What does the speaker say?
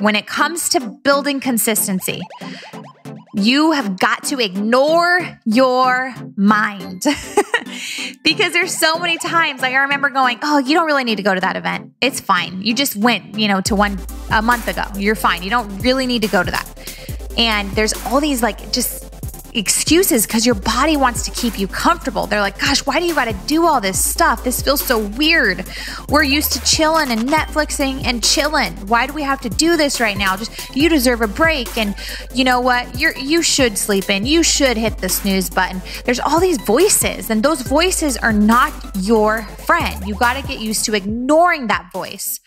when it comes to building consistency, you have got to ignore your mind. because there's so many times like I remember going, "Oh, you don't really need to go to that event. It's fine. You just went, you know, to one a month ago. You're fine. You don't really need to go to that." And there's all these like just excuses because your body wants to keep you comfortable. They're like, gosh, why do you got to do all this stuff? This feels so weird. We're used to chilling and Netflixing and chilling. Why do we have to do this right now? Just you deserve a break. And you know what? You're you should sleep in. You should hit the snooze button. There's all these voices, and those voices are not your friend. You got to get used to ignoring that voice.